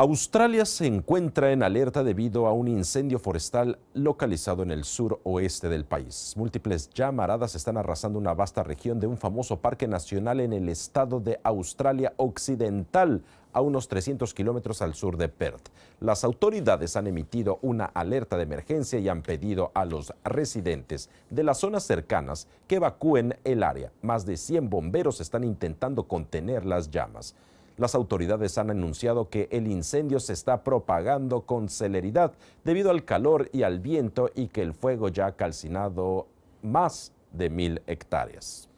Australia se encuentra en alerta debido a un incendio forestal localizado en el sur oeste del país. Múltiples llamaradas están arrasando una vasta región de un famoso parque nacional en el estado de Australia Occidental, a unos 300 kilómetros al sur de Perth. Las autoridades han emitido una alerta de emergencia y han pedido a los residentes de las zonas cercanas que evacúen el área. Más de 100 bomberos están intentando contener las llamas. Las autoridades han anunciado que el incendio se está propagando con celeridad debido al calor y al viento y que el fuego ya ha calcinado más de mil hectáreas.